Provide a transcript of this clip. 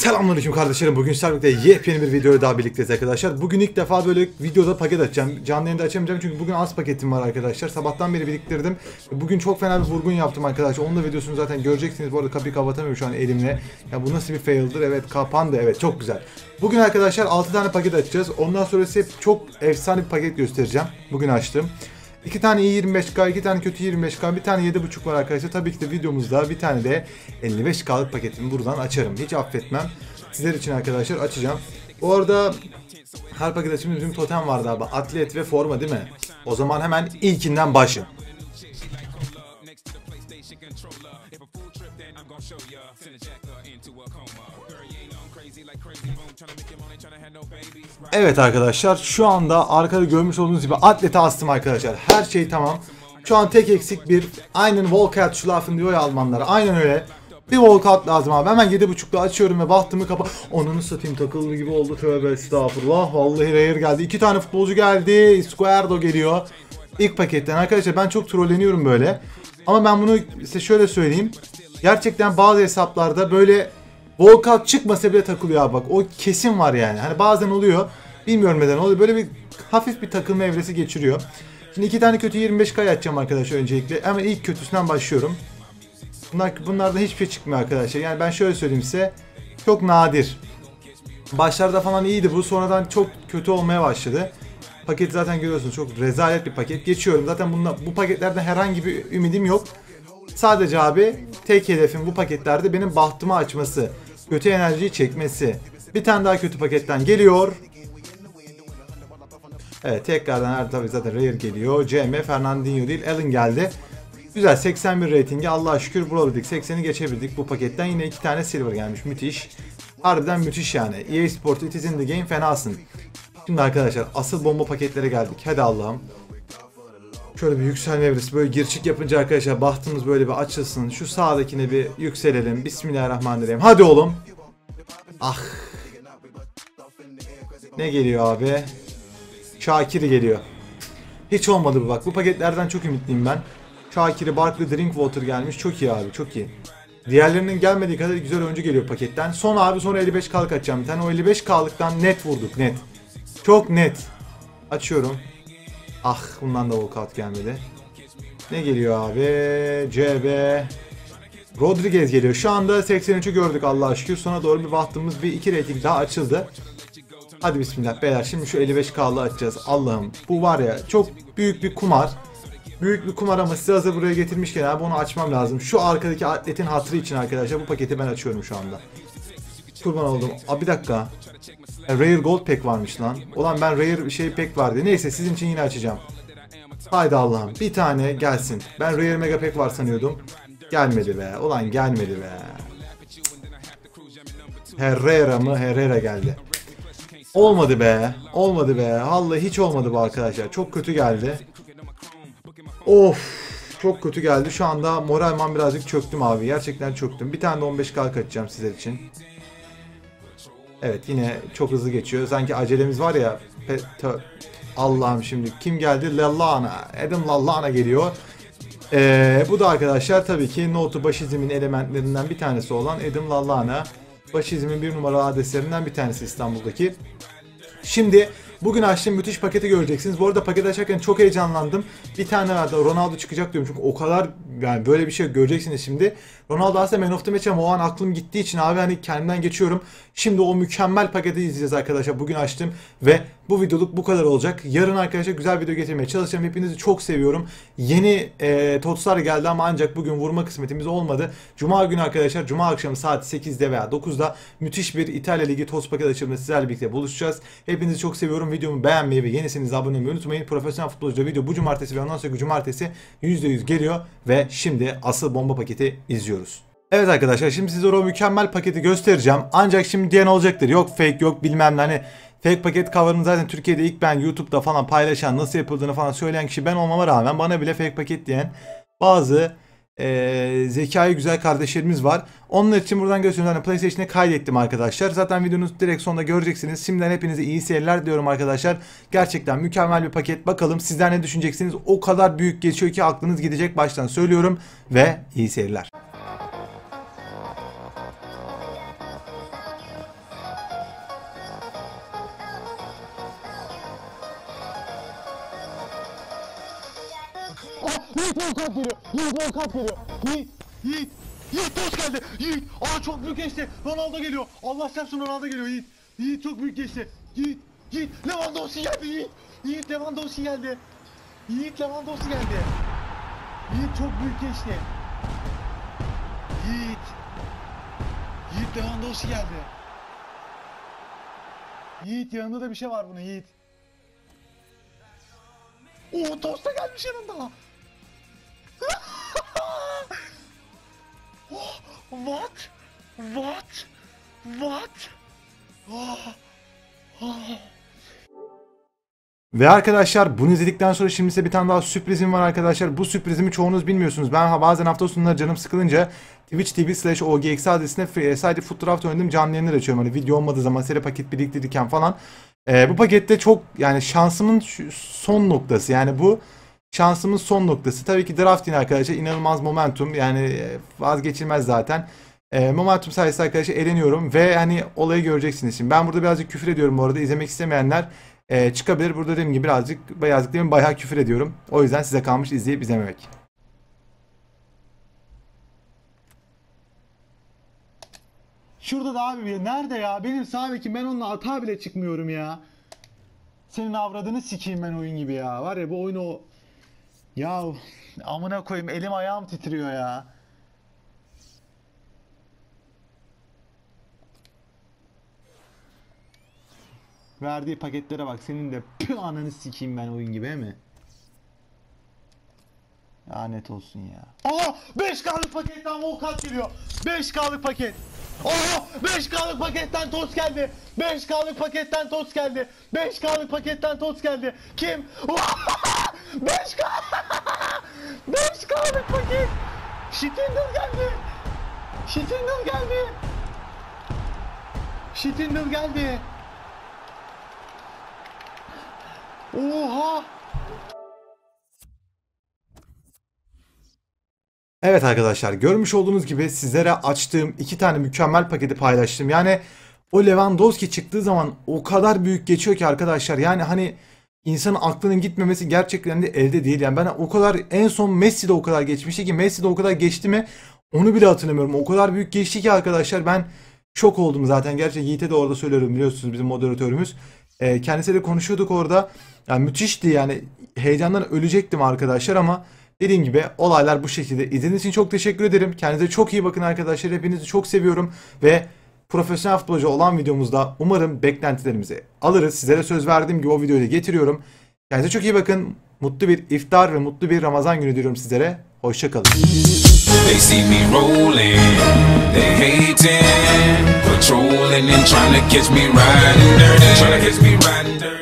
Selamünaleyküm kardeşlerim. Bugün sizlerle yepyeni bir videoya daha birlikteyiz arkadaşlar. Bugün ilk defa böyle videoda paket açacağım. Canlı yayında açamayacağım çünkü bugün az paketim var arkadaşlar. Sabahtan beri biriktirdim. Bugün çok fena bir vurgun yaptım arkadaşlar. Onun da videosunu zaten göreceksiniz. Bu arada kapıyı kapatamıyorum şu an elimle. Ya bu nasıl bir fail'dır? Evet kapandı. Evet çok güzel. Bugün arkadaşlar 6 tane paket açacağız. Ondan sonra size çok efsane bir paket göstereceğim. Bugün açtım. İki tane iyi 25K, iki tane kötü 25K, bir tane 7.5 var arkadaşlar. Tabii ki de videomuzda bir tane de 55K'lık paketimi buradan açarım. Hiç affetmem. Sizler için arkadaşlar açacağım. Bu arada her paket açımda bizim totem vardı abi. Atlet ve forma değil mi? O zaman hemen ilkinden başın. Evet arkadaşlar şu anda arkada görmüş olduğunuz gibi atlete astım arkadaşlar. Her şey tamam. Şu an tek eksik bir aynen walkout schlafen diyor ya Almanlar. Aynen öyle. Bir walkout lazım abi. Hemen 7.30'da açıyorum ve bahtımı kapa... Onunu satayım takıldı gibi oldu. Tövbe estağfurullah. Vallahi rare geldi. İki tane futbolcu geldi. Squardo geliyor. İlk paketten. Arkadaşlar ben çok trolleniyorum böyle. Ama ben bunu size şöyle söyleyeyim. Gerçekten bazı hesaplarda böyle walkout çıkmasa bile takılıyor abi bak. O kesin var yani. Hani bazen oluyor. Bilmiyorum neden oluyor. Böyle bir hafif bir takılma evresi geçiriyor. Şimdi iki tane kötü 25k açacağım arkadaşlar öncelikle. Hemen ilk kötüsünden başlıyorum. Bunlar, bunlardan hiçbir şey çıkmıyor arkadaşlar. Yani ben şöyle söyleyeyim size. Çok nadir. Başlarda falan iyiydi bu. Sonradan çok kötü olmaya başladı. Paket zaten görüyorsunuz. Çok rezalet bir paket. Geçiyorum. Zaten bunla, bu paketlerden herhangi bir ümidim yok. Sadece abi tek hedefim bu paketlerde benim bahtımı açması. Kötü enerjiyi çekmesi. Bir tane daha kötü paketten geliyor. Evet tekrardan her tabi zaten Rare geliyor. CM Fernandinho değil Allen geldi. Güzel 81 ratingi Allah'a şükür bulabildik. 80'i geçebildik bu paketten. Yine iki tane silver gelmiş. Müthiş. Harbiden müthiş yani. EA Sport It is in the game fenasın. Şimdi arkadaşlar asıl bomba paketlere geldik. Hadi Allah'ım. Şöyle bir yükselme evresi böyle girçik yapınca arkadaşlar bahtımız böyle bir açılsın. Şu sağdakine bir yükselelim. Bismillahirrahmanirrahim. Hadi oğlum. Ah. Ne geliyor abi? Şakir'i geliyor. Hiç olmadı bu bak. Bu paketlerden çok ümitliyim ben. Şakir'i, Barkley, Drinkwater gelmiş. Çok iyi abi çok iyi. Diğerlerinin gelmediği kadar güzel oyuncu geliyor paketten. Son abi sonra 55K'lık açacağım bir tane. O 55K'lıktan net vurduk net. Çok net. Açıyorum. Ah bundan da walkout gelmedi. Ne geliyor abi? CB. Rodriguez geliyor. Şu anda 83'ü gördük Allah'a şükür. Sonra doğru bir baktığımız bir iki rating daha açıldı. Hadi bismillah beyler şimdi şu 55K'lı açacağız. Allah'ım bu var ya çok büyük bir kumar. Büyük bir kumar ama size hazır buraya getirmişken abi onu açmam lazım. Şu arkadaki atletin hatırı için arkadaşlar bu paketi ben açıyorum şu anda. Kurban oldum. Abi bir dakika. Rare Gold Pack varmış lan. Ulan ben Rare şey pack vardı. Neyse sizin için yine açacağım. Haydi Allah'ım bir tane gelsin. Ben Rare Mega Pack var sanıyordum. Gelmedi be. Ulan gelmedi be. Herrera mı? Herrera geldi. Olmadı be. Olmadı be. Vallahi hiç olmadı bu arkadaşlar. Çok kötü geldi. Of. Çok kötü geldi. Şu anda moralman birazcık çöktüm abi. Gerçekten çöktüm. Bir tane de 15k kaçacağım sizler için. Evet yine çok hızlı geçiyor. Sanki acelemiz var ya. Allah'ım şimdi kim geldi? Lallana. Adam Lallana geliyor. Ee, bu da arkadaşlar tabii ki Notu Başizm'in elementlerinden bir tanesi olan Adam Lallana. Başizm'in bir numaralı adeslerinden bir tanesi İstanbul'daki. Şimdi bugün açtığım müthiş paketi göreceksiniz. Bu arada paket açarken çok heyecanlandım. Bir tane vardı Ronaldo çıkacak diyorum çünkü o kadar yani böyle bir şey göreceksiniz şimdi. Ronaldo aslında man of the match ama o an aklım gittiği için abi hani kendimden geçiyorum. Şimdi o mükemmel paketi izleyeceğiz arkadaşlar. Bugün açtım ve bu videoluk bu kadar olacak. Yarın arkadaşlar güzel video getirmeye çalışacağım. Hepinizi çok seviyorum. Yeni e, TOTS'lar geldi ama ancak bugün vurma kısmetimiz olmadı. Cuma günü arkadaşlar Cuma akşamı saat 8'de veya 9'da müthiş bir İtalya Ligi TOTS paket açılımında sizlerle birlikte buluşacağız. Hepinizi çok seviyorum. Videomu beğenmeyi ve yenisiniz abone olmayı unutmayın. Profesyonel futbolcu video bu cumartesi ve ondan sonraki cumartesi %100 geliyor ve şimdi asıl bomba paketi izliyoruz. Evet arkadaşlar şimdi size o mükemmel paketi göstereceğim. Ancak şimdi diyen olacaktır. Yok fake yok bilmem ne. Hani fake paket cover'ını zaten Türkiye'de ilk ben YouTube'da falan paylaşan nasıl yapıldığını falan söyleyen kişi ben olmama rağmen bana bile fake paket diyen bazı e, zekayı güzel kardeşlerimiz var. Onlar için buradan gösteriyorum. Yani PlayStation'e kaydettim arkadaşlar. Zaten videonun direkt sonunda göreceksiniz. Şimdiden hepinize iyi seyirler diyorum arkadaşlar. Gerçekten mükemmel bir paket. Bakalım sizler ne düşüneceksiniz? O kadar büyük geçiyor ki aklınız gidecek baştan söylüyorum. Ve iyi seyirler. Geliyor. Yiğit. Yiğit. Yiğit toz geldi. Yiğit. Aa çok büyük geçti. Ronaldo geliyor. Allah çarpsın Ronaldo geliyor Yiğit. Yiğit çok büyük geçti. Yiğit. Yiğit. Lewandowski geldi Yiğit. Yiğit Lewandowski geldi. Yiğit Lewandowski geldi. Yiğit çok büyük geçti. Yiğit. Yiğit Lewandowski geldi. Yiğit yanında da bir şey var bunun Yiğit. Oo Tosta gelmiş yanında. What? What? What? Oh, oh. Ve arkadaşlar bunu izledikten sonra şimdi size bir tane daha sürprizim var arkadaşlar. Bu sürprizimi çoğunuz bilmiyorsunuz. Ben bazen hafta sonları canım sıkılınca Twitch TV slash OGX adresine f- sadece Foot Draft oynadığım canlı yayınlar açıyorum. Hani video olmadığı zaman seri paket biriktirirken falan. Ee, bu pakette çok yani şansımın son noktası. Yani bu şansımın son noktası. Tabii ki draft yine arkadaşlar inanılmaz momentum. Yani e, vazgeçilmez zaten. E, momentum sayesinde arkadaşlar eğleniyorum ve hani olayı göreceksiniz şimdi. Ben burada birazcık küfür ediyorum bu arada. İzlemek istemeyenler e, çıkabilir. Burada dediğim gibi birazcık birazcık değil mi bayağı küfür ediyorum. O yüzden size kalmış izleyip izlememek. Şurada da abi nerede ya? Benim sağ ben onunla hata bile çıkmıyorum ya. Senin avradını sikeyim ben oyun gibi ya. Var ya bu oyunu. Ya amına koyayım elim ayağım titriyor ya. Verdiği paketlere bak senin de pü ananı sikeyim ben oyun gibi he mi? Lanet olsun ya. Aha 5K'lık paketten Volkan geliyor. 5K'lık paket. Aha 5K'lık paketten toz geldi. 5K'lık paketten toz geldi. 5K'lık paketten toz geldi. Kim? 5K. 5K'lık paket. Şitindel geldi. Şitindel geldi. Şitindel geldi. Oha. Evet arkadaşlar görmüş olduğunuz gibi sizlere açtığım iki tane mükemmel paketi paylaştım. Yani o Lewandowski çıktığı zaman o kadar büyük geçiyor ki arkadaşlar. Yani hani insanın aklının gitmemesi gerçekten de elde değil. Yani ben o kadar en son Messi de o kadar geçmişti ki Messi de o kadar geçti mi onu bile hatırlamıyorum. O kadar büyük geçti ki arkadaşlar ben şok oldum zaten. Gerçi Yiğit'e de orada söylüyorum biliyorsunuz bizim moderatörümüz. Ee, kendisiyle konuşuyorduk orada. Yani müthişti yani heyecandan ölecektim arkadaşlar ama Dediğim gibi olaylar bu şekilde. İzlediğiniz için çok teşekkür ederim. Kendinize çok iyi bakın arkadaşlar. Hepinizi çok seviyorum. Ve profesyonel futbolcu olan videomuzda umarım beklentilerimizi alırız. Sizlere söz verdiğim gibi o videoyu da getiriyorum. Kendinize çok iyi bakın. Mutlu bir iftar ve mutlu bir Ramazan günü diliyorum sizlere. Hoşçakalın. They see me rolling, they hating, patrolling and trying to catch me riding dirty, trying to catch me riding.